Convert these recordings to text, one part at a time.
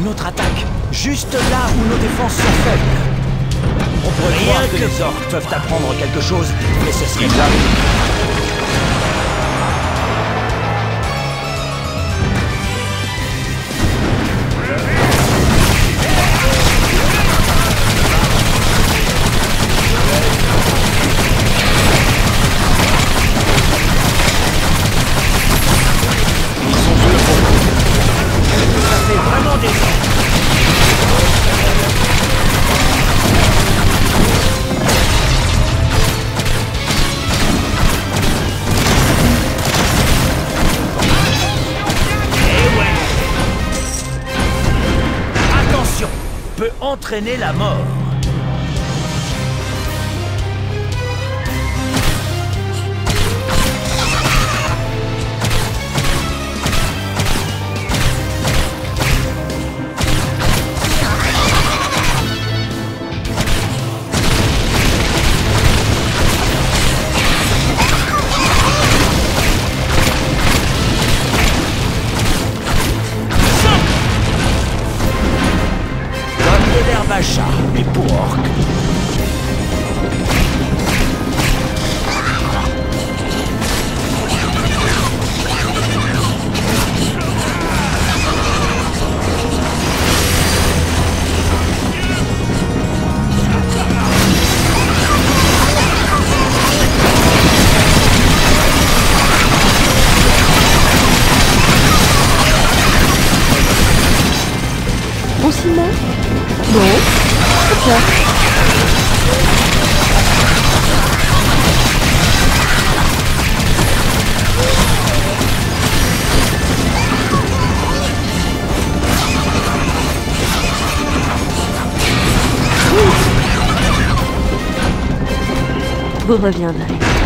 Une autre attaque, juste là où nos défenses sont faibles. On pourrait Rien croire que, que- les orques peuvent apprendre quelque chose, mais ce serait Ils Peut entraîner la mort. De l'herbe à chat, mais pour orques. Vous reviendrez.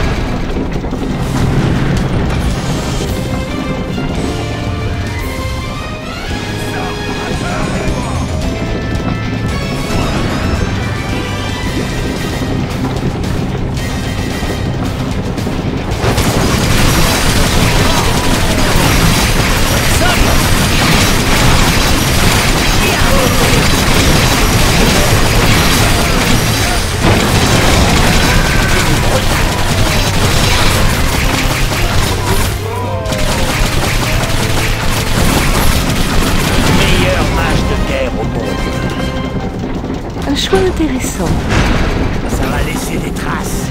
Intéressant. Ça va laisser des traces.